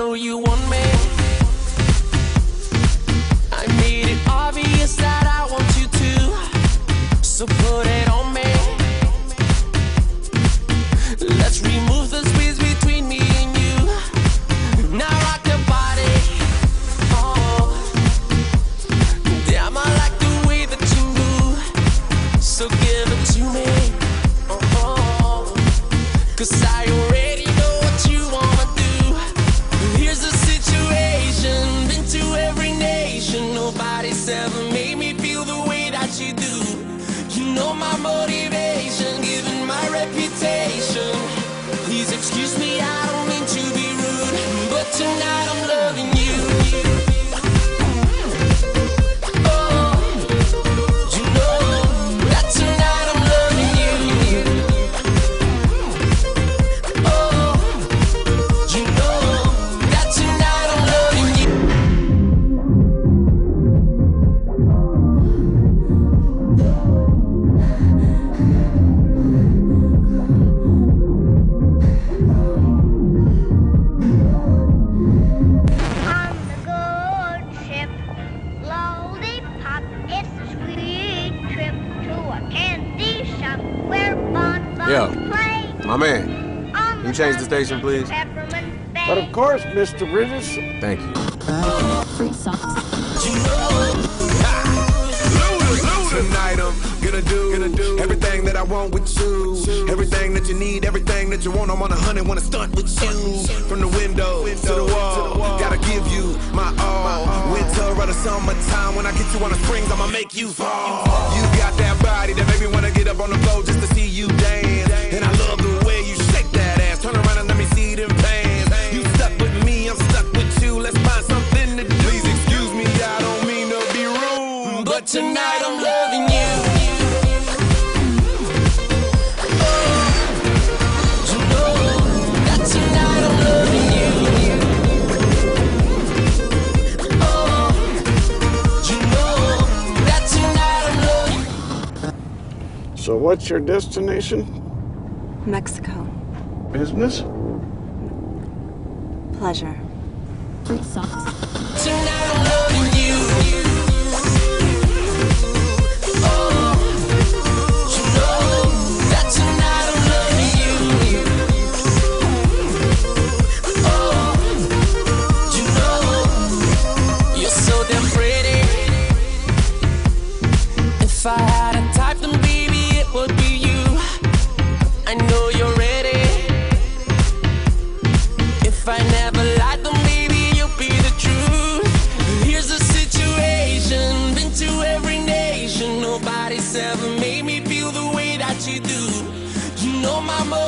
Know you want me. I made it obvious that I want you to. So put it on me. Let's remove the space between me and you. Now rock your body. Oh, damn, I like the way that you move. So give it to me. Oh, oh Cause I reputation. Please excuse me, I don't mean to be rude, but tonight I'm loving you. Yeah. My man, On you change the station, please? But of course, Mr. Bridges. thank you. Free. Tonight I'm gonna do, gonna do everything that I want with you. Everything that you need, everything that you want. I'm on a hundred, wanna stunt with you. From the window to the wall, gotta give you my all. Winter or the summertime, when I get you on the springs, I'ma make you fall. You But tonight I'm loving you. Oh, you know that tonight I'm loving you. Oh, you know that tonight I'm loving So, what's your destination? Mexico. Business? Pleasure. Free socks. Tonight If I had a type, then baby, it would be you. I know you're ready. If I never lied, then baby, you'll be the truth. Here's the situation, been to every nation. Nobody's ever made me feel the way that you do. You know my.